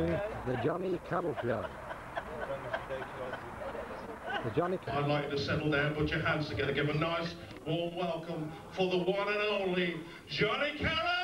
the Johnny Carroll Show. The Johnny. I'd like you to settle down, put your hands together, give a nice warm welcome for the one and only Johnny Carroll!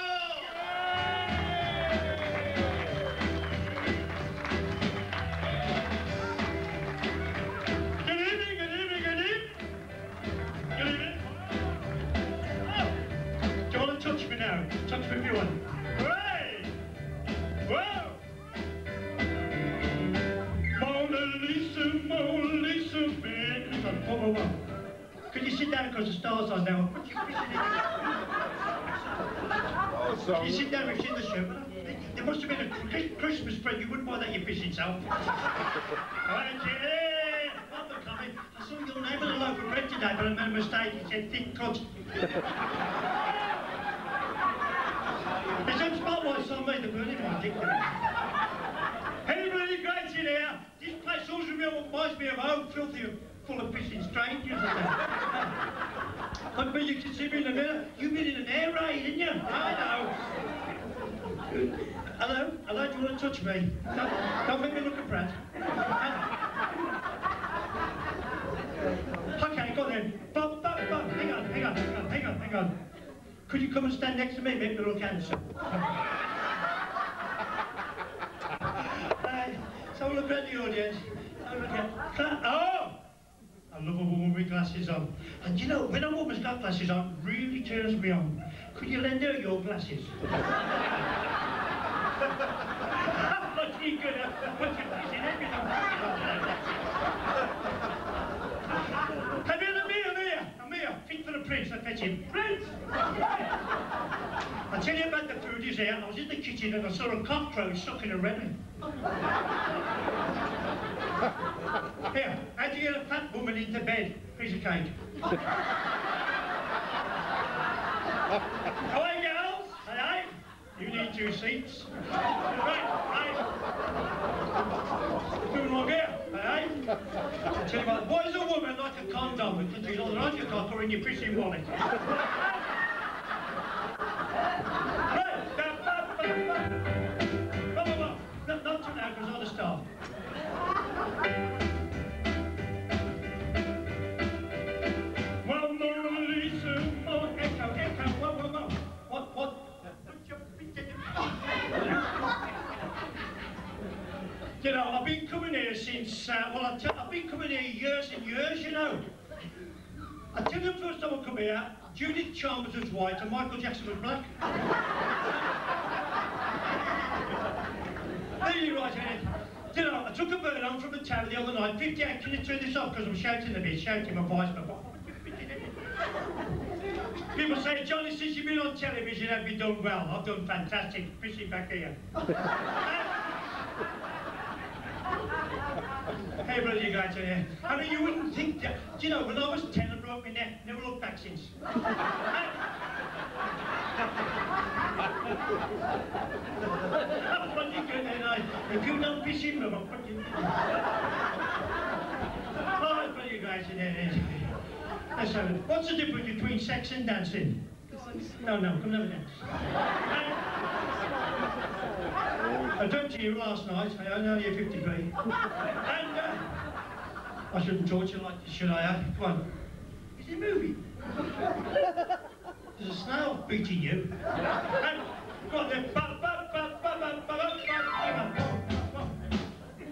Can you sit down and in the show? There must have been a Christmas spread. You wouldn't buy that your fishing self. Right, coming. I saw your name on a loaf of bread today, but I made a mistake. It said thick cut. There's some spotlights on me. The burning. Ridiculous. Anybody great in here? This place always reminds me of home, filthy and full of pissing strangers. That. But you can see me in the mirror, you've been in an air raid, didn't you? I know. Hello? Hello, do you want to touch me? Don't, don't make me look a brat. Okay, go then. Bob, Bob, Bob, hang on, hang on, hang on, hang on, hang on. Could you come and stand next to me, make me look handsome? Right, so look at the audience. A look at- Oh! Love a woman with glasses on. And you know, when a woman's got glasses on, really turns me on. Could you lend her your glasses? What you gonna put your face in here, come here, come here, come here. Fit for the prince, I fetch him. Prince! I'll tell you about the food is here. I was in the kitchen and I saw a cockroach sucking a lemon. Here, how'd you get a fat woman into bed? Piece of cake. Away, girls! Aye. You need two seats. Right, right. Moving along here, aye. I'll tell you what, why is a woman like a condom? Because she's either on your cock or in your fishing wallet. Right, been coming here since, uh, well, I've been coming here years and years, you know. I tell you the first time I come here, Judith Chalmers was white and Michael Jackson was black. Really right, Ed. You know, I took a bird home from the tower the other night, 58, can you turn this off? Because I'm shouting a bit, shouting my voice, but? People say, Johnny, since you've been on television, have you done well? I've done fantastic. Fishing back here. hey, brother, you guys are here. I mean, you wouldn't think that. Do you know, when I was 10, I broke my neck. Never looked back since. What you good and I, if you don't fish him, I'm fucking. Oh, what you guys here? Let's have it. What's the difference between sex and dancing? No, no, come a dance. I talked to you last night, I only a 50p. and uh, I shouldn't torture like this, should I? Uh, come on. Is it moving? There's a snail beating you. And, got the ba ba ba ba ba ba ba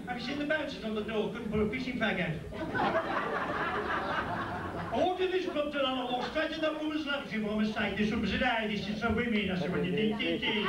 Have you seen the bouncers on the door? Couldn't pull a fishing fag out. I wanted this club to and I walked straight to that woman's lap. She was saying, this woman said, hey, this is for women. I said, well, you did, did, did.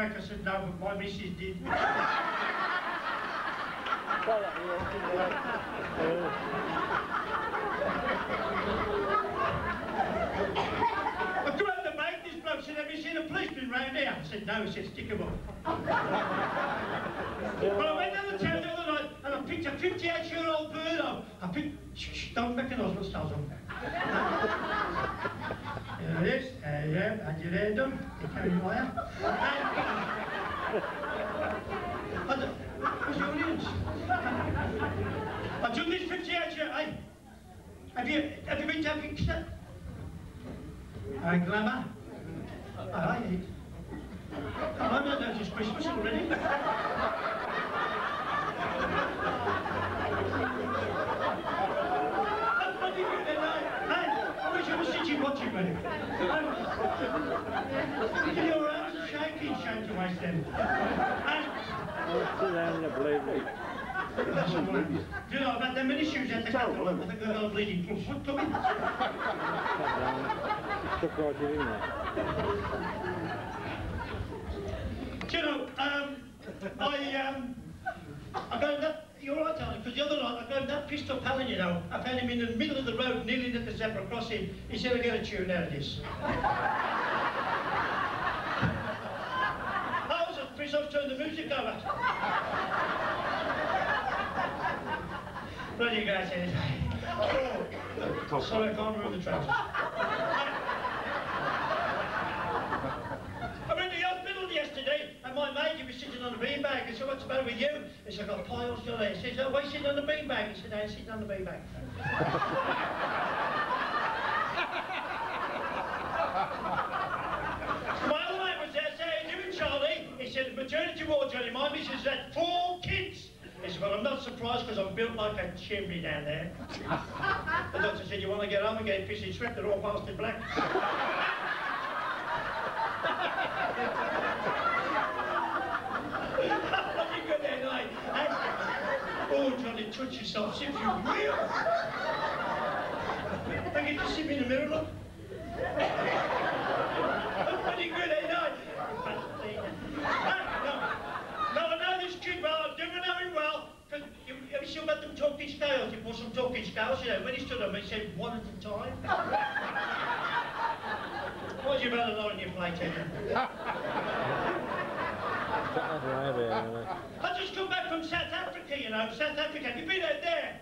Me rob this bag? I said, no, but my missus did. I come out the bank, this bloke said, have you seen a policeman round here? I said, no, he said, stick him up. Well, I went down the town the other night and I picked a 58-year-old bird up. I picked, shh, shh, don't recognise what stars on. Here it is, uh, yeah, and you're there, done. You carry wire. And, what's the audience? I've done this 58 year, hey. Have you, have you been to Kingston? Uh, glamour? I eat. I'm not noticed Christmas already. I wish I was sitting watching me. Your arms are shaking, shame to waste them. And Sit down in the blue do you know, I've had them many shoes at the couple. I think they're all bleeding from foot to me. Stuck right in there. Do you know, um, I, um, I got that, you're right, darling, because the other night I got that pissed up Helen, you know. I found him in the middle of the road, kneeling zebra crossing. He said, I get a tune out of this. I was at was turning the music over. Bloody guy said, oh, sorry, I can't remember the trousers. I went to the hospital yesterday, and my mate, he was sitting on a beanbag. I said, what's the matter with you? He said, I've got piles there. He says, oh, why are you sitting on the beanbag? He said, I'm sitting on the beanbag. my other mate was there saying, you doing, Charlie? He said, maternity Johnny. My had four kids. He said, well, I'm not surprised because I'm built like a chimney down there. the doctor said, you want to get home and get pissy swept? They're all past in black. you oh, Johnny, touch yourself, see if you're real. I get to see me in the mirror, look. Pretty good, eh, no? No, I know this kid well, I do know him well, because you, have you still got them talking You some talking scales, you know, when he stood up, he said one at a time. What's your brother not on your plate? I just come back from South Africa, you know, South Africa. Have you been out there?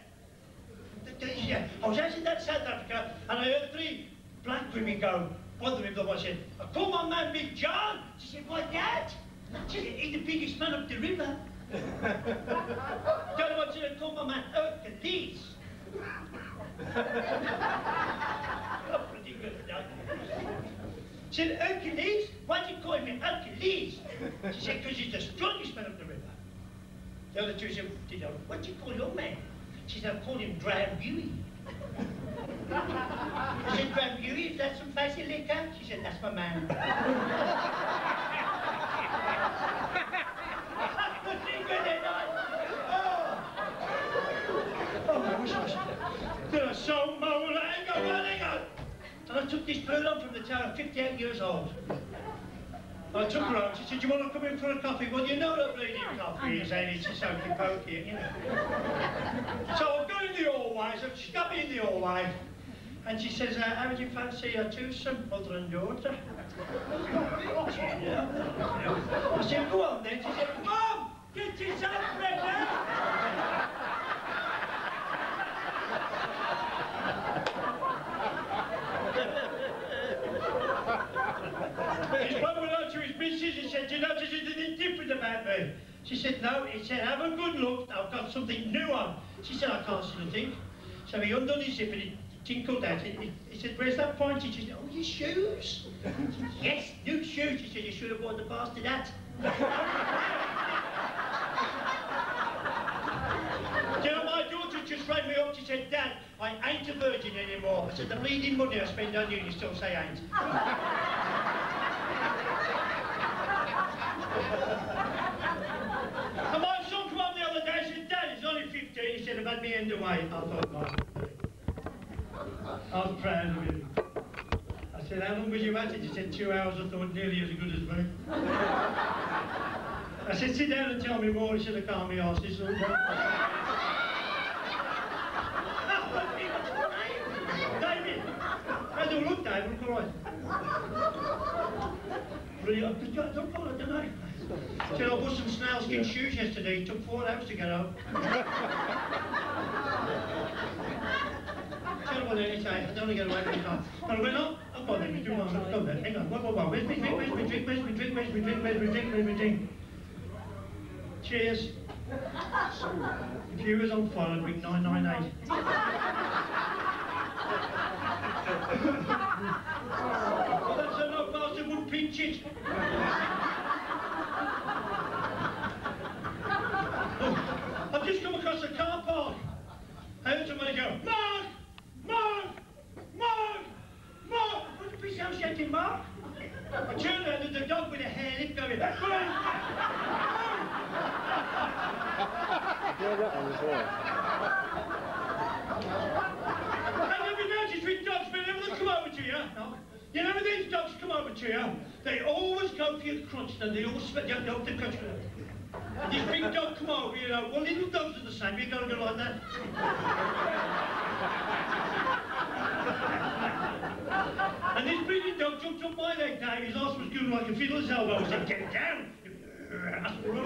Yeah, I was actually in that South Africa, and I heard three black women go. One of them, the one said, I call my man Big John. She said, what that? She said, he's the biggest man up the river. Tell what she said, call my man Hercules. oh, pretty good, said, Hercules? Why do you call him Hercules? She said, because he's the strongest man up the river. The other two said, what do you call your man? She said, I call him Drambuie. I said, Drambuie, is that some fancy liquor? She said, that's my man. Took this bird on from the town, 58 years old. I took her out. She said, you want to come in for a coffee? Well, you know that bleeding coffee is, and it's a soaky pokey, you know. so I've gone in the hallway, so she got me in the hallway. And she says, uh, how would you fancy a twosome, mother and daughter? I said, go on then. She said, Mom, get yourself ready. His mum went on to his missus and said, do you notice anything different about me? She said, no. He said, have a good look. I've got something new on. She said, I can't see anything. So he undone his zip and he tinkled out. He, he said, where's that point? She said, oh, your shoes. yes, new shoes. She said, you should have worn the bastard hat. You know, my daughter just rang me up. She said, Dad, I ain't a virgin anymore. I said, the bleeding money I spend on you, you still say ain't. and my son come up the other day and said, Dad, he's only 15. He said, I've had me end. I was proud of him. I said, how long was you at it? He said, two hours. I thought, nearly as good as me. I said, sit down and tell me more. He said, I can't be asked. This David, I don't look, David, look all right. Really, I don't know, I don't know. Said I bought snailskin yeah. shoes yesterday. It took four hours to get home. Tell what. I don't want to get away from the car. But I went, no, I've oh, got them. Do one. Go there. Hang on. Whoa, whoa, whoa. Where's my drink? Where's my drink? Where's my drink? Where's my drink? Where's my drink? Where's my drink? Cheers. If you was on fire, I'd ring 998. well, that's no bastard would pinch it. oh, I've just come across a car park. I heard somebody go, Mark! Mark! Mark! Mark! What's the piece of shouting, Mark? I turned around and the dog with a hair lip going, Yeah, that one as well. Have you ever noticed with dogs, whenever they come over to you, no? You know when these dogs come over to you, they always go for your crutch and they all spit your dog the crutch. This big dog come over, you know, well little dogs are the same, you gotta go like that. and this big dog jumped up my leg, Dave, his ass was good like a fiddler's elbow. I said, get down! That's what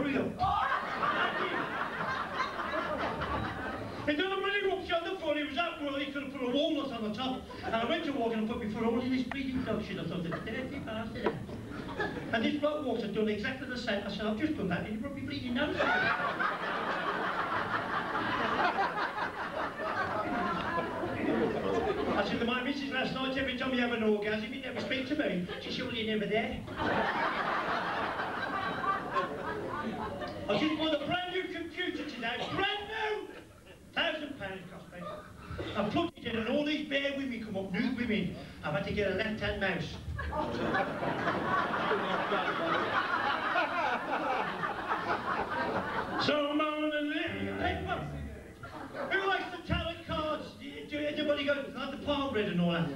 And then when he walked on the floor, he was that well, he could have put a walnut on the top. And I went to walk and I put me for all of this bleeding dog shit. I thought, the dirty bastard. And this bloke and done exactly the same. I said, I've just done that, and you probably bleeding nose. I said to my missus last night, every time you have an orgasm, you never speak to me. She said, well, you're never there. I just bought a brand new computer today, brand new! Thousand pounds cost me. I plugged it in and all these bare women come up, new women. I've had to get a left-hand mouse. So I'm on and hey, who likes the talent cards? Do anybody go like the palm read and all that?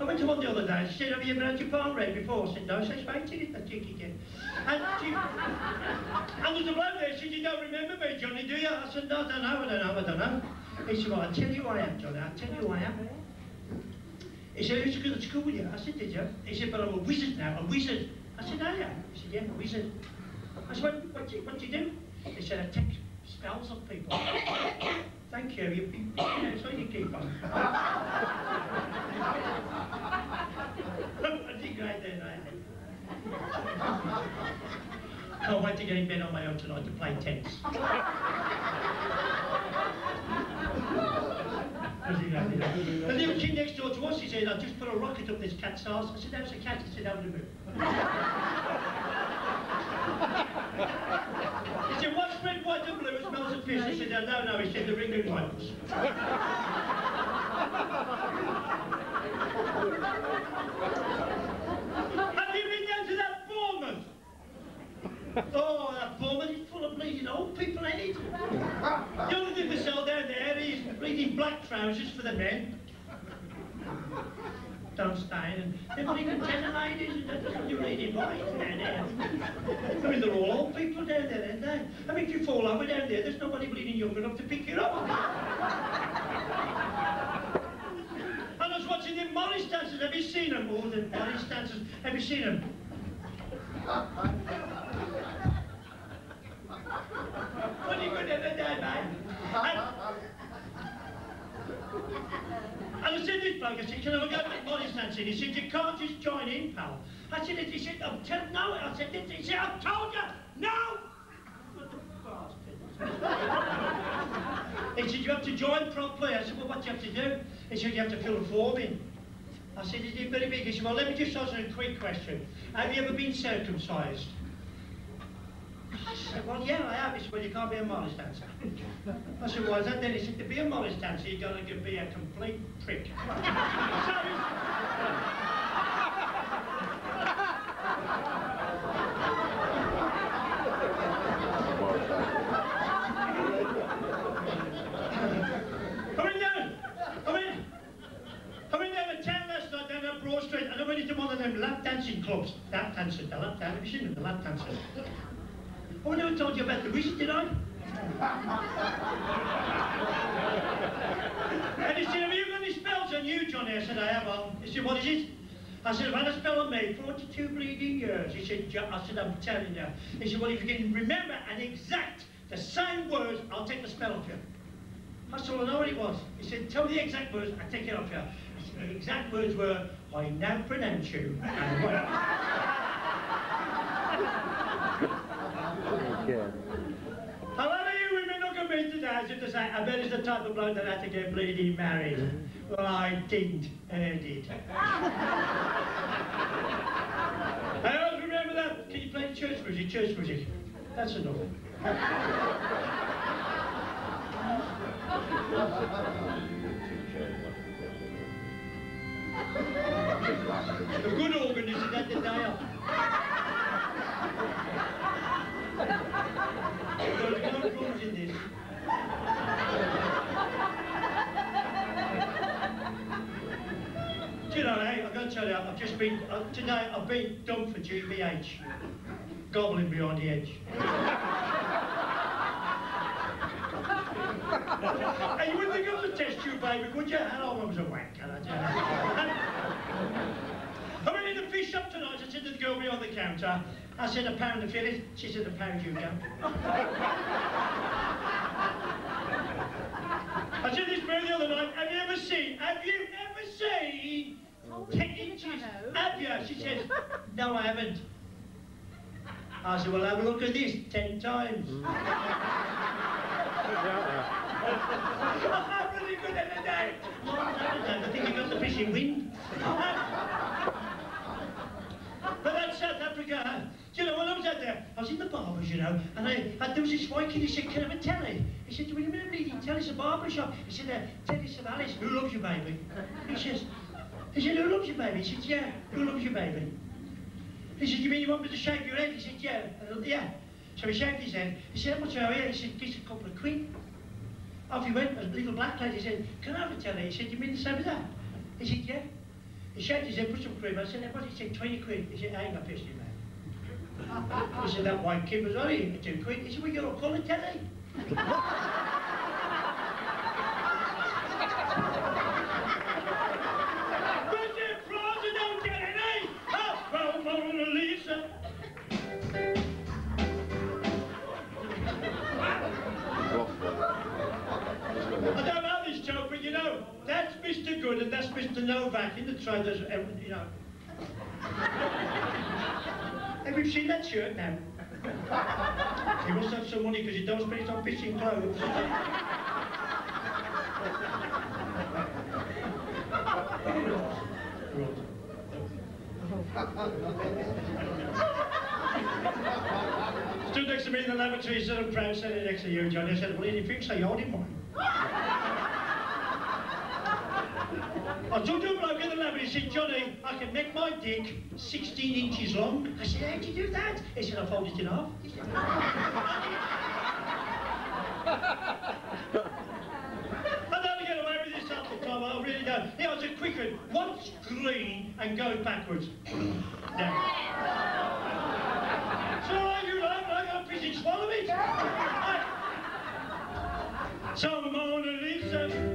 I went to one the other day. She said, have you ever had your palm read before? I said, no. She said, wait till it's cheeky kid. And, she, and there's a bloke there. She said, you don't remember me, Johnny, do you? I said, no, I don't know, I don't know, I don't know. He said, well, I'll tell you who I am, Johnny. I'll tell you who I am. He said, I used to go to school with you. I said, did you? He said, but I'm a wizard now, a wizard. I said, are you? He said, yeah, a wizard. I said, what, what, do, you, what do you do? He said, I take spells on people. Thank you. You, you, that's you keep on. I then, Can't wait to get in bed on my own tonight to play tennis. Kid to us, he said, I just put a rocket up this cat's arse. I said, that was a cat. He said, that was a moon. he said, what's red, white and blue? It smells of fish. He said, no, no, he said, the ring rifles. Have you been down to that Bournemouth? oh, that Bournemouth is full of bleeding old people, ain't it? The only thing we sell down there is bleeding black trousers for the men. Stain and they're bleeding tenor ladies and that's what you're reading boys down there. I mean, they're all old people down there, aren't they? I mean, if you fall over down there, there's nobody bleeding young enough to pick you up. I was watching the Morris dancers. Have you seen them? Oh, the Morris dancers. Have you seen them? what are you going to do there, man? And, and I said this bloke, I said, can I go He said, you can't just join in, pal. I said, he said, oh, I'm telling no. I said, he said, I've told you, no! He said, you have to join properly. I said, well, what do you have to do? He said, you have to fill a form in. I said, is it very big? He said, well, let me just ask you a quick question. Have you ever been circumcised? I said, well, yeah, I have. He said, well, you can't be a Morris dancer. I said, why is that then? He said, to be a Morris dancer, you've got to be a complete prick. Coming down! Coming! Coming down the town last night down that Broad Street and I went into one of them lap dancing clubs. Lap dancers, the lap dancers. Have you seen them, the lap dancers? Oh, I never told you about the wizard, did I? and he said, have you got any spells on you, Johnny? I said, I have. Well, he said, what is it? I said, I've had a spell on me 42 bleeding years. He said, I said, I'm telling you. He said, well, if you can remember and exact the same words, I'll take the spell off you. I said, well, I know what it was. He said, tell me the exact words, I take it off you. I said, the exact words were, I now pronounce you. Yeah. Of you women look at me today as if to say, I bet it's the type of bloke that had to get bleeding married. Well, I didn't, and I did. I always remember that. Can you play church music? Church music. That's enough. The good organ is at the dial. There's no drums in this. Do you know, hey, I've got to tell you, I've just been, uh, today I've been done for GBH. Gobbling beyond the edge. hey, you wouldn't think I was a test tube baby, would you? Hello, I was a wanker, I tell you. I went in the fish shop tonight, I said to the girl behind the counter, I said a pound of fillet, she said a pound you go. I said this bird the other night, have you ever seen, have you ever seen Oh, 10 inches? Have you? She says, no I haven't. I said, well have a look at this, 10 times. I'm mm. really good at the day. I think you got the fishing wind. But that's South Africa. There, I was in the barbers, you know, and I, and there was this white kid, he said, can I have a telly? He said, do you remember bleeding telly? It's a barber shop. He said, uh, tell us of Alice, who loves you, baby? He says, he said, who loves you, baby? He said, yeah, who loves you, baby? He said, you mean you want me to shave your head? He said, yeah. Said, yeah. So he shaved his head. He said, how much are you? He said, just a couple of quid. Off he went, a little black lady said, can I have a telly? He said, you mean the same as that? He said, yeah. He shaved his head, put some cream. I said, what? He said, 20 quid. He said, I ain't got pissed you. He said, that white kid was only two quid. He said, well, you're a colour telly. Mr. Good and that's Mr. Novak in the traders, uh, you know. You seen that shirt now? He must have some money because he don't spend it on fishing clothes. Stood next to me in the lavatory, said, I'm proud, standing next to you, Johnny. I said, well, anything, so you hold him one. I told to a bloke in the lavatory, he said, Johnny, I can make my dick 16 inches long. I said, how'd you do that? He said, I folded it in half. I don't get away with this half the time, I really don't. It was a quick one. Once green and go backwards. So I you like, I got a piece and swallow it. I- So Mona Lisa.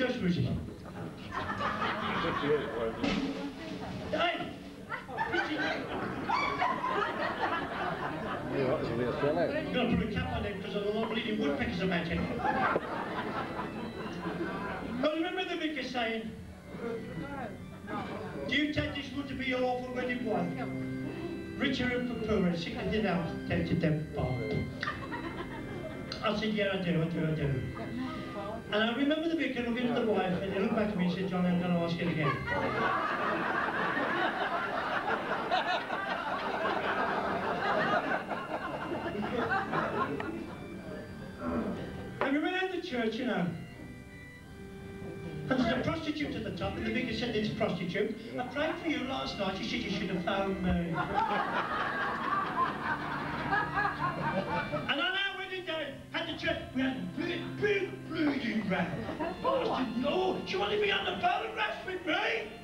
Church music? I'm going to put a cap on them because lot of bleeding woodpeckers about here. I remember the vicar saying, Do you take this wood to be your lawful wedded wife? Richer and poorer, sick and dead out, down to death bar. I said, yeah, I do, I do, I do. And I remember the vicar looking at the wife and he looked back at me and said, John, I'm going to ask it again. And we went out to church, you know. And there's a prostitute at the top, and the vicar said to this prostitute, I prayed for you last night, you said you should have phoned me. and day, at the church, we had a big, big bleeding. I said, no, she wanted to be on the photographs with me.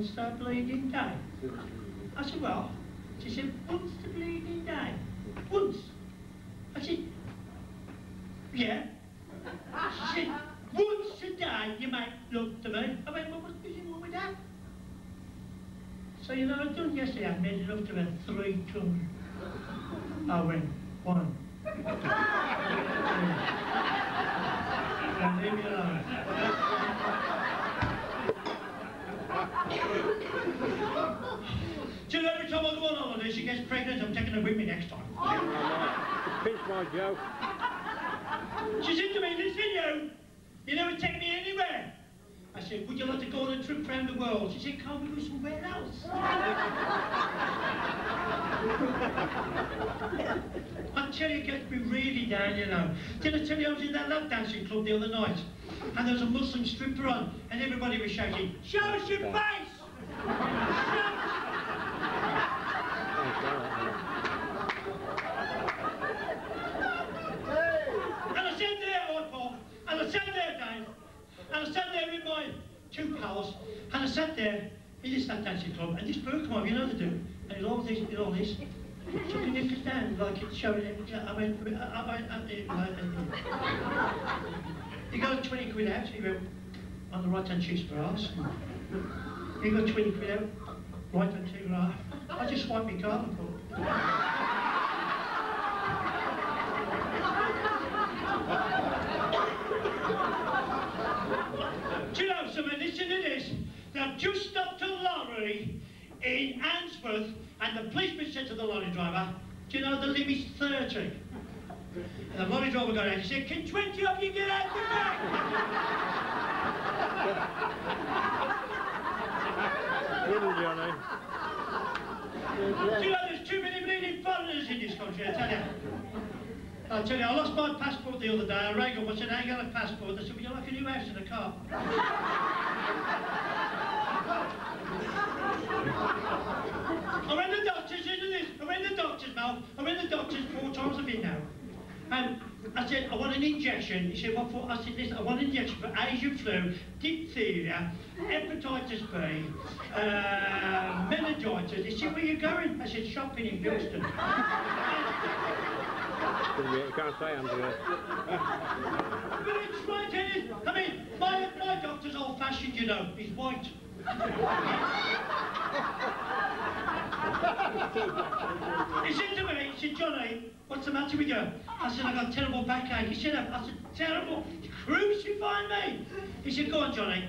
Me once bleeding day. I said, well, she said, once the bleeding day. Once. I said, yeah. She said, once a day you make love to me. I went, well, what's the wrong with that? So, you know, I done yesterday, I made love to her three times. I went, one. Now leave me alone. Do you know every time I go on holiday, she gets pregnant, I'm taking her with me next time. Oh. Pinch my joke. She said to me, listen you, you never take me anywhere. I said, would you like to go on a trip around the world? She said, can't we go somewhere else? I tell you, it gets me really down, you know. Did I tell you I was in that lap dancing club the other night? And there was a Muslim stripper on, and everybody was shouting, show us your face! Show us And And I sat there in my two pals, and I sat there in this dancing club, and this bird come up, you know the do, and he's all this, he's all this. Took a nip down, like it's showing it, I mean, I I, I You he got 20 quid out, he went, on the right hand cheeks for us. He got 20 quid out, right hand cheeks for us. I just wiped my car and Do you know something? Listen to this. They've just stopped a lorry in Handsworth, and the policeman said to the lorry driver, do you know the limit's 30? And the lorry driver got out, he said, can 20 of you get out the back? Little Johnny. Do you know there's too many bleeding foreigners in this country, I tell you. I tell you, I lost my passport the other day. I rang up, I said, I ain't got a passport. They said, would you like a new house in a car? I'm in the doctor's, this. I'm in the doctor's mouth. I'm in the doctor's four times a bit now. And I said, I want an injection. He said, what for? I said, listen, I want an injection for Asian flu, diphtheria, hepatitis B, uh, meningitis. He said, where are you going? I said, shopping in Bilston. You can't say Andrea. But it's right, it? I mean, my, my doctor's old-fashioned, you know. He's white. he said to me, he said, Johnny, what's the matter with you? I said, I've got terrible backache. He said, I said, terrible? Crucify me. He said, go on, Johnny.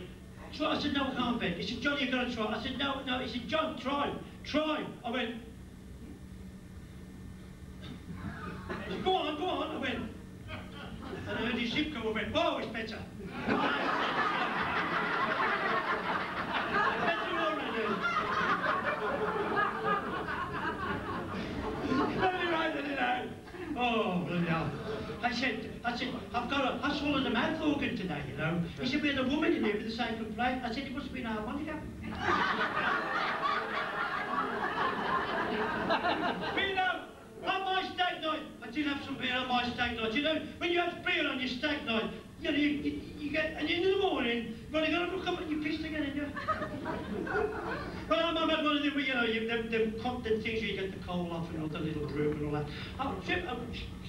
Try. I said, no, I can't, Ben. He said, Johnny, you've got to try. I said, no, no. He said, John, try, try. I went, he said, go on, go on. I went, and I heard his zip go. I went, whoa, it's better. better already. Very right, then, you know. Oh, bloody hell. I said, I said, I've got a, I swallowed a mouth organ today, you know. He said, we had a woman in here with the same complaint. I said, it must have been our Monica. but you know, on my steak night, I did have some beer on my stag night. You know, when you have beer on your stag night, you know, you, you, you get, and in the morning, well, you got to look up and you pissed again, and you. well, I'm, I'm at one of them, you know, you, them, them content things where you get the coal off and all the little broom and all that. I, trip, I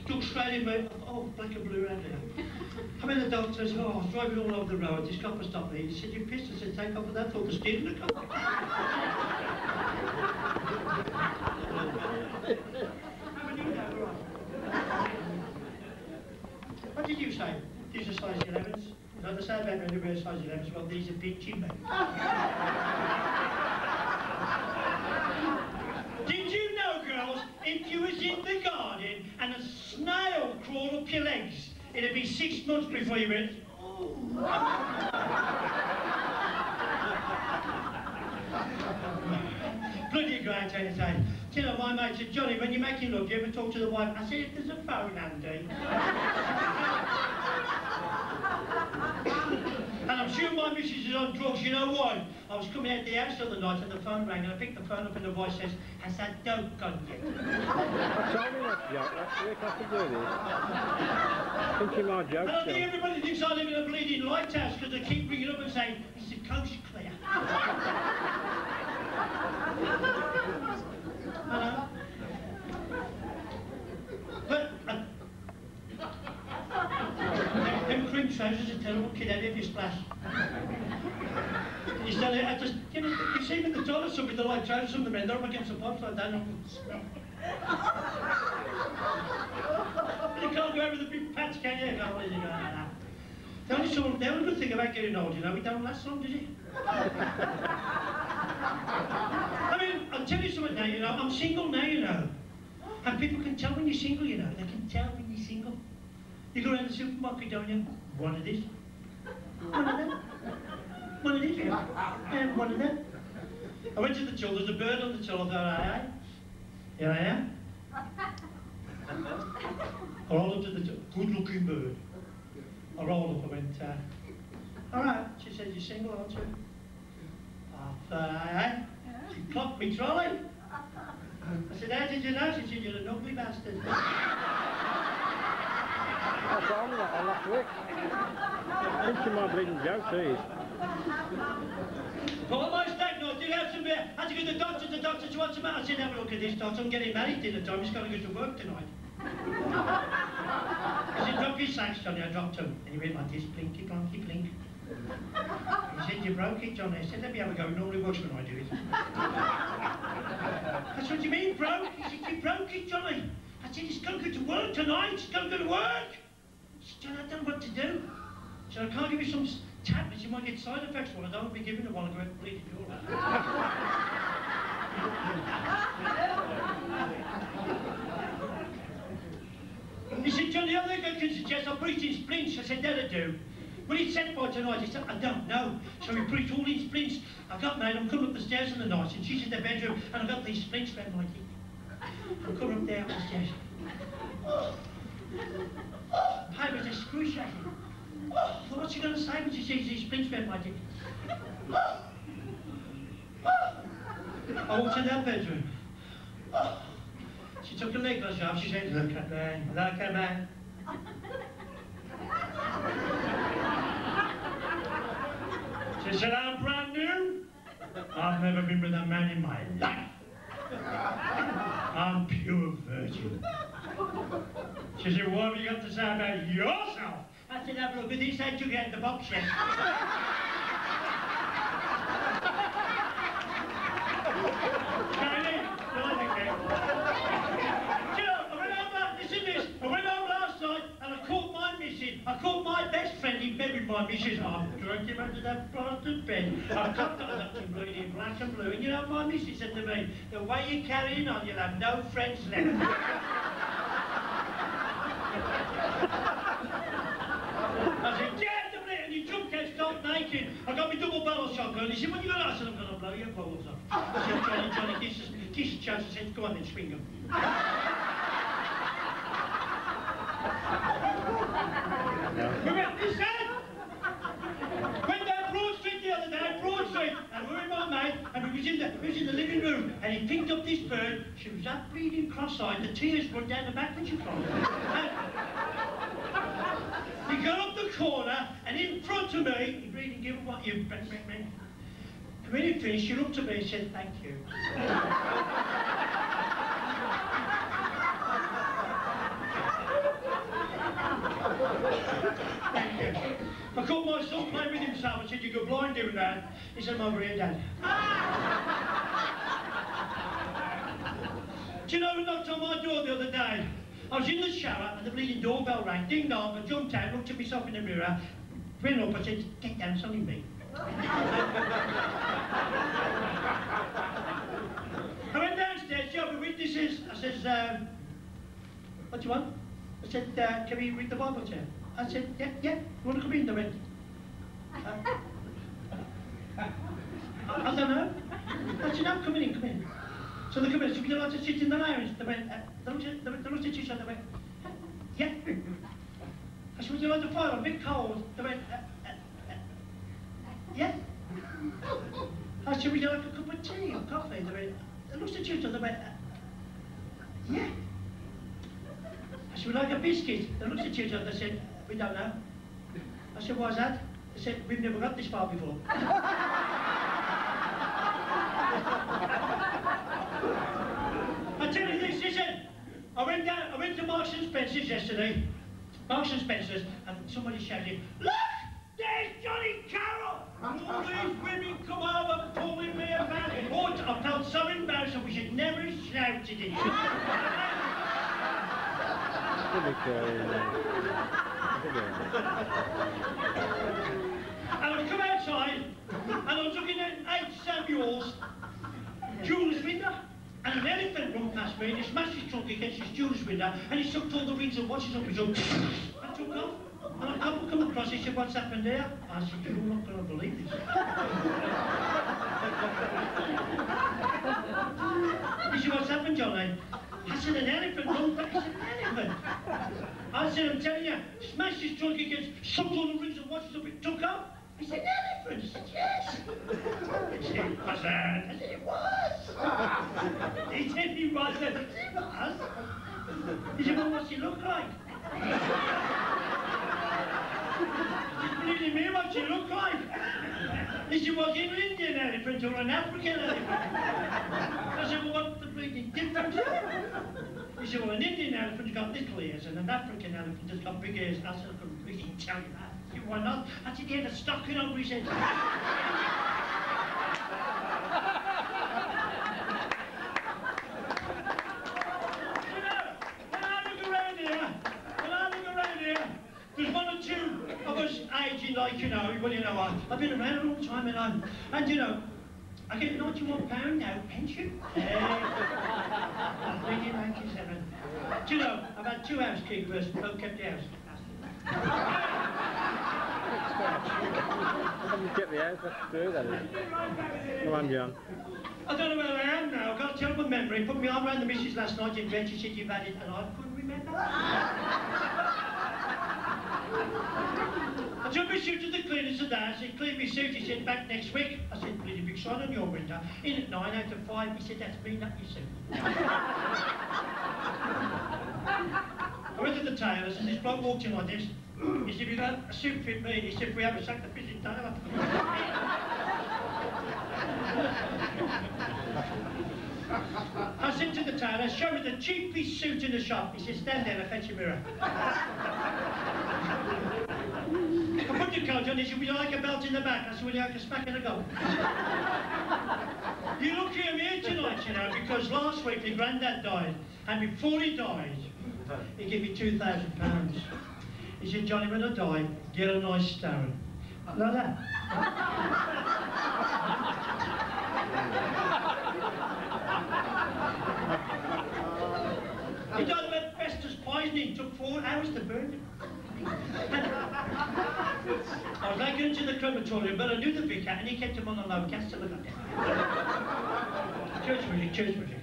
stuck straight in, mate. Oh, black and blue around here. I'm in the doctor's, oh, I was driving all over the road. This copper stopped me. He said, you pissed? I said, take off of that. thought the steering the copper. What did you say? These are size 11s? No, the same about when wear size 11s. Well, these are big chimney. Did you know, girls, if you was in the garden and a snail crawled up your legs, it'd be six months before you went, Bloody great entertainment. Do you know, my mate said, Johnny, when you're making love, do you ever talk to the wife? I said, if there's a phone handy. and I'm sure my missus is on drugs, you know why? I was coming out of the house the other night and the phone rang and I picked the phone up and the voice says, has that dope gone yet? Tell me that joke. That's Rick, I can do this. Thinking my joke And I think still. everybody thinks I live in a bleeding lighthouse because they keep ringing up and saying, is the coast clear? But, them cream trousers are terrible, kid, out of your splash. You stand there, I just, you know, you see them in the toilet, some with the light trousers, of the men, they're up against the pipes like that, and you can't go over the big patch, can you? Can't really go like that. The only, sort, the only good thing about getting old, you know, it don't last long, does it? I mean, I'll tell you something now, you know, I'm single now, you know. And people can tell when you're single, you know. They can tell when you're single. You go around the supermarket, don't you? One of these. One of them. One of these. And one of them. I went to the till, there's a bird on the till, I thought, aye, aye. Here I am. I rolled up to the till, good looking bird. I rolled up, I went, uh, all right. She said, you're single, aren't you? I thought, aye, aye. She clocked me trolley. I said, how did you know? She said, you're an ugly bastard. I told me that on last week. Thinking my bleeding joke, please. Well, my stag night, did you have some beer? Had to go to the doctor, the doctor said, what's the matter? I said, have a look at this, doctor, I'm getting married dinner time, he's got to go to work tonight. I said, drop your sacks, Johnny, I dropped them. And he went like this, blinky, blonky, blink. He said, you broke it, Johnny. I said, let me have a go, it normally works when I do it. I said, what do you mean, broke? He said, you broke it, Johnny. I said, he's got to go to work tonight, he's got to go to work. I said, Johnny, I don't know what to do. She said, I can't give you some tablets, you might get side effects. Well, I don't want to be giving her one, I'm going to bleed your He said, Johnny, I think I can suggest I preach in splints. I said, that'll do. Well, he said by tonight, he said, I don't know. So we preached all these splints. I got made, I'm coming up the stairs in the night, and she's in the bedroom, and I got these splints around my teeth. I'm coming up there up the stairs. Pain was excruciating. Thought, what's she going to say when she sees these splints around my teeth? I walked in that bedroom. She took her necklace off. She said, look at me, look at me. She said, I'm brand new. I've never been with a man in my life. I'm pure virgin. She said, what have you got to say about yourself? I said, at this. How'd you get in the box yet? Charlie, no, I think that. Do you know, I went home, listen to this, I went home last night and I caught my missus. I caught my best friend in bed with my missus. I've dragged him under that bastard bed. I've got that up to bleeding black and blue. And you know, my missus said to me, the way you're carrying on, you'll have no friends left. I said, yeah, the and he jumped out, started naked. I got my double barrel shotgun. He said, what you got? I said, I'm going to blow your balls off. I said, Johnny, Johnny, kiss us, kiss a chance. I said, go on then, swing them. Remember, he said, went down Broad Street the other day, And we were with my mate, and we was in the, was in the living room, and he picked up this bird. She was that bleeding cross-eyed, the tears run down the back when she cried. He got up the corner, and in front of me, he really give what you... Bang, bang, bang. When he finished, she looked at me and said, thank you. Thank you. I caught my son playing with himself. I said, you go blind doing that. He said, I'm over here, Dad. Do you know who knocked on my door the other day? I was in the shower and the bleeding doorbell rang. Ding dong, I jumped out, looked at myself in the mirror, went up, I said, get down, it's only me. I went downstairs, Jehovah's Witnesses. I says, um, what do you want? I said, uh, can we read the Bible to you? I said, yeah, yeah, you want to come in? They went, uh, I, I don't know. I said, no, come in, come in. So they come in, so would you like to sit in the lounge? They went, uh, they looked at, they, looked at each other, they went, yeah. I said, would you like the fire? A bit cold. They went, uh, uh, uh, yeah. I said, would you like a cup of tea or coffee? They went, they looked at each other, they went, uh, yeah. I said, would you like a biscuit? They looked at each other, they said, we don't know. I said, why's that? They said, we've never got this far before. I tell you this, listen. I went down, I went to Marks and Spencer's yesterday. Marks and Spencer's, and somebody shouted, Look! There's Johnny Carroll! And all these women come over pulling me about. Oh, I felt so embarrassed we should never have shouted it. And I've come outside, and I'm looking at H. Samuel's window. And an elephant run past me, and he smashed his trunk against his jeweler's window, and he sucked all the rings and watches up his own. I took off. And I come, come across, he said, what's happened there? I said, you're not going to believe this. he said, what's happened, Johnny? Eh? I said, an elephant no, he said, an elephant. I said, I'm telling you, smashed his trunk against, sucked all the rings and watches up, it took off. He said, an elephant? Said, yes. He said, was that? I said, it was. he said, he was. I said, it was. He said, well, what's he look like? Believe me, what's he look like? He said, was he an Indian elephant or an African elephant? I said, well, what's the bleeding difference? He said, well, an Indian elephant has got little ears and an African elephant has got big ears. I said, I couldn't really tell you that. Said, why not? I said, he had a stocking over his head. You know, when I look around here, when I look around here, there's one or two of us aging like, you know, well, you know, I, I've been around a long time and I'm, and you know, I get £91 now pension. Uh, 1997. Do you know, I've had two housekeepers, both kept the house. Get the house, let's do that. Come on, John. I don't know where I am now. I've got a terrible memory. Put my arm around the missus last night in bed. She said you've had it, and I couldn't remember. Took my suit to the cleaner today. I said, clean my suit. He said, back next week. I said, bloody big sign on your window. In at nine out of five. He said, that's me, not your suit. I went to the tailor's and this bloke walked in like this. He said, if that a suit fit me, he said, we have a sacrificial tailor. I said to the tailor, show me the cheapest suit in the shop. He said, stand there and fetch a mirror. I put the coat on, he said, would you like a belt in the back? I said, well, you like a smack and a go. you look here, here tonight, you know, because last week my granddad died, and before he died, he gave me £2,000. He said, Johnny, when I die, get a nice stone. Like that. He died of asbestos poisoning. It took four hours to burn him. I was like going to the crematorium, but I knew the vicar, and he kept him on the low gas till I got there. Church music, church music.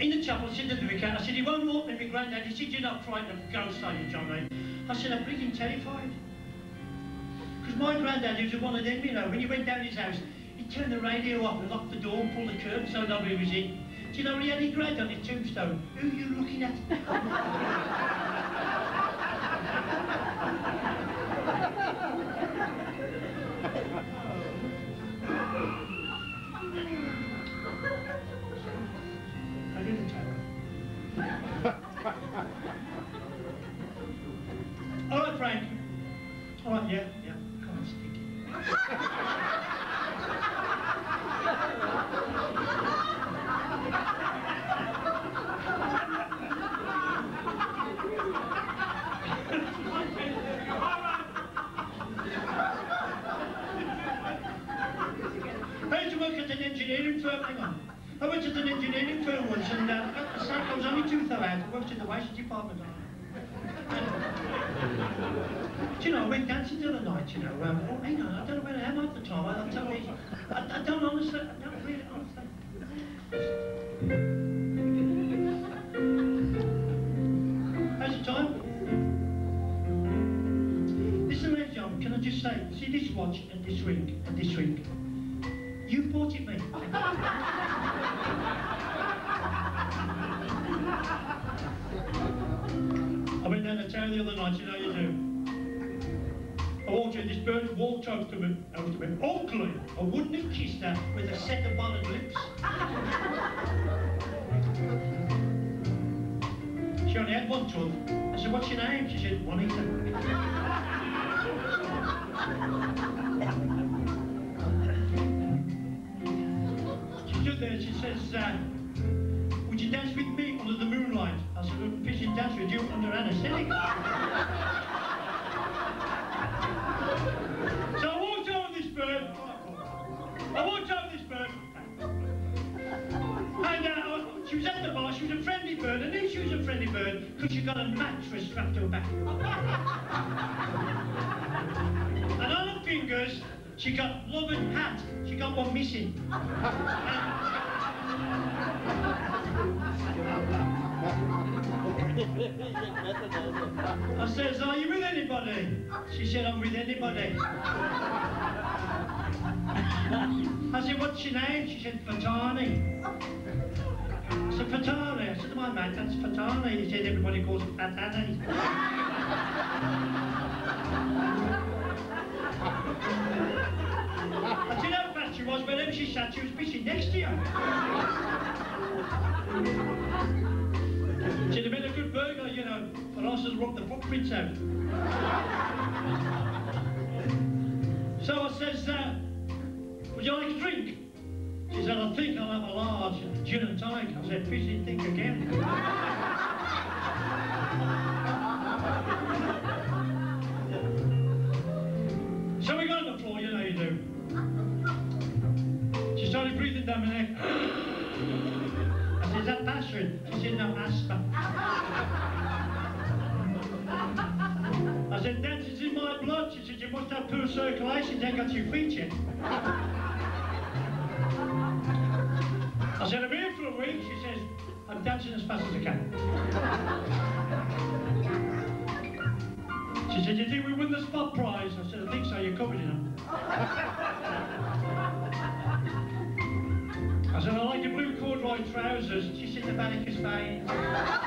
In the chapel, I said to the vicar, I said, he won't walk with me, granddad. He said, you're not frightened of ghosts, are you, John I said, I'm freaking terrified. Because my granddad, he was one of them, you know, when he went down his house, he turned the radio off and locked the door and pulled the curtain so nobody was in. Do you know what he had on his tombstone? Who are you looking at? night, you know. Um, oh, hang on, I don't know where I am at the time. I, I'll tell you, I, I don't honestly, I don't really honestly. How's the time? Listen, and gentlemen, can I just say, see this watch and this ring and this ring? You bought it, mate. This walked over to me, over to me, ugly. I wouldn't have kissed her with a set of bonnet lips. She only had one tooth. I said, what's your name? She said, Juanita. She stood there, she says, uh, would you dance with me under the moonlight? I said, fishing dance with you under anesthetic. Because she got a mattress strapped to her back. and on her fingers, she got love and hat. She got one missing. I says, are you with anybody? She said, I'm with anybody. I said, what's your name? She said, Fatani. I said, Fatani. I said, my mate, that's Fatani. He said, everybody calls it Fatani. I said, how fat she was, wherever she sat, she was fishing next to you. She'd have been a good burger, you know, but I just rubbed the footprints out. So I says, uh, would you like a drink? She said, I think I'll have a large gin and tonic. I said, fish think again. So we got on the floor, you know you do. She started breathing down my neck. I said, is that bastard? She said, no, asthma. I said, it's in my blood. She said, you must have poor circulation, then got your feet. I said, I'm here for a week. She says, I'm dancing as fast as I can. She said, you think we win the spot prize? I said, I think so, you're covered in them. I said, I like your blue corduroy trousers. She said, the is fine.